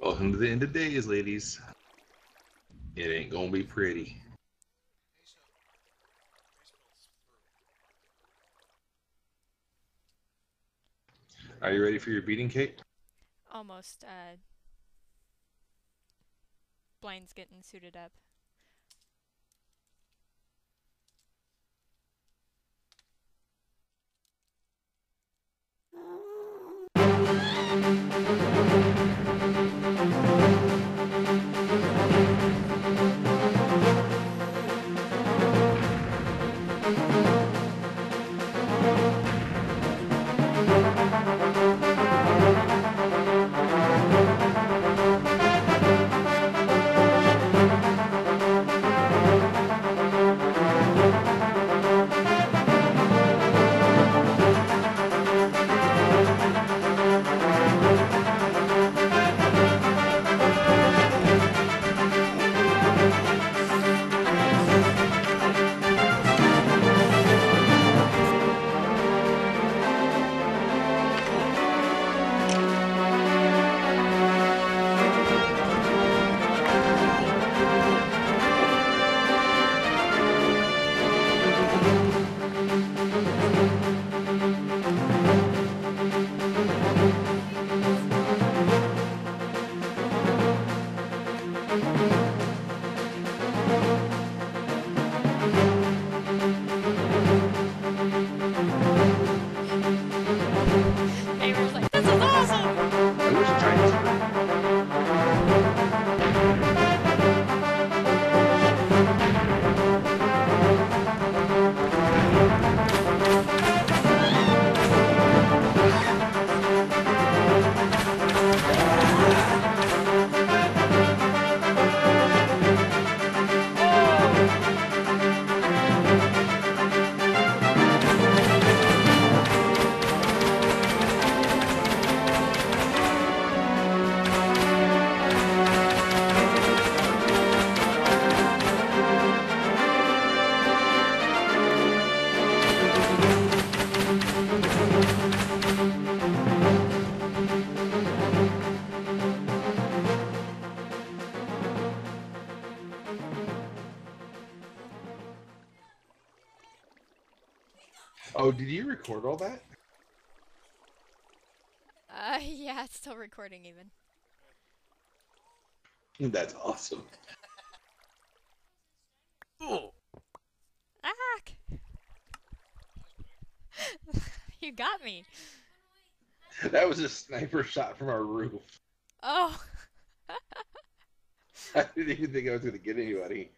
Welcome to the end of days, ladies. It ain't gonna be pretty. Are you ready for your beating, Kate? almost, uh. Blaine's getting suited up. Oh, did you record all that? Uh, yeah, it's still recording even. That's awesome. Ack! you got me. That was a sniper shot from our roof. Oh, I didn't even think I was gonna get anybody.